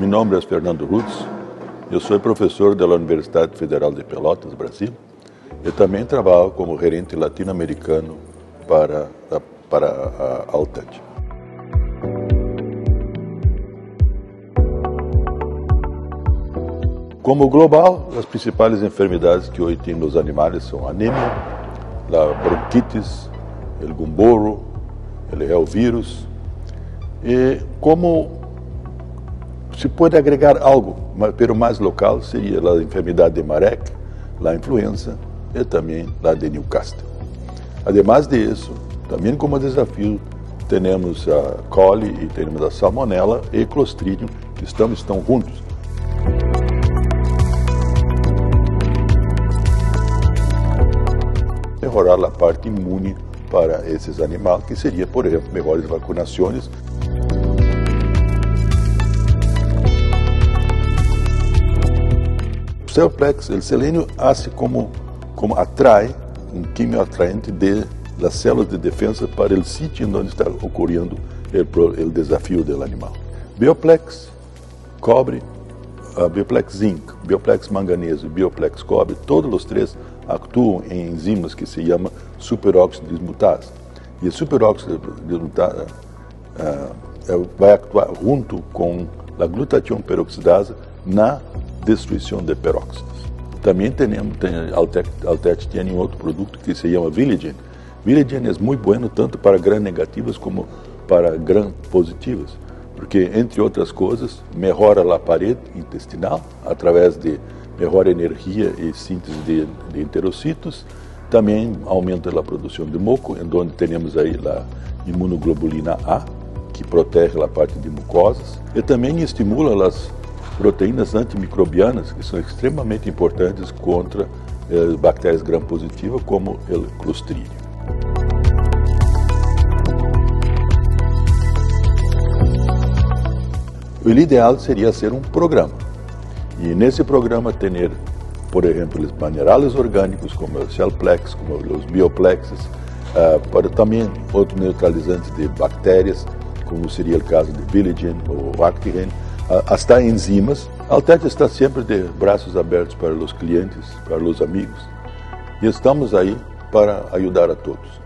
Mi nombre es Fernando Rutz. Eu sou professor da Universidade Federal de Pelotas, Brasil. Eu também trabalho como gerente latino-americano para a, para a Altet. Como global, as principais enfermidades que hoje tem nos animais são anemia, a bronquitis, o gumboro, o vírus. E como se pode agregar algo, mas mais local seria a enfermidade de Marek, a influenza e também a de Newcastle. Además disso, também como desafio, temos a coli e temos a salmonella e clostridium, que estão, estão juntos. Melhorar a parte imune para esses animais, que seria, por exemplo, melhores vacunações Celplex, o selênio hace como, como atrai, um químico atraente de células de defesa para o sítio onde está ocorrendo o desafio do animal. Bioplex, cobre, uh, Bioplex zinc, Bioplex manganês e Bioplex cobre, todos os três atuam em enzimas que se chama superóxido dismutase. E o superóxido dismutase uh, vai atuar junto com a glutatião peroxidase na destruição de peróxidos. Também temos, tem, Altec, Altec tem outro produto que se chama Villigen. Villigen é muito bueno tanto para gram negativas como para gram positivas, porque, entre outras coisas, melhora a parede intestinal através de melhor energia e síntese de, de enterocitos, também aumenta a produção de moco, onde temos aí a imunoglobulina A, que protege a parte de mucosas, e também estimula as proteínas antimicrobianas que são extremamente importantes contra eh, bactérias gram-positivas, como o Clostridium. O ideal seria ser um programa. E nesse programa ter, por exemplo, os minerais orgânicos, como o Cellplex, como os Bioplexes, uh, para também outros neutralizantes de bactérias, como seria o caso de Villigen ou Actigen, hasta enzimas. Altete está sempre de braços abertos para os clientes, para os amigos. E estamos aí para ajudar a todos.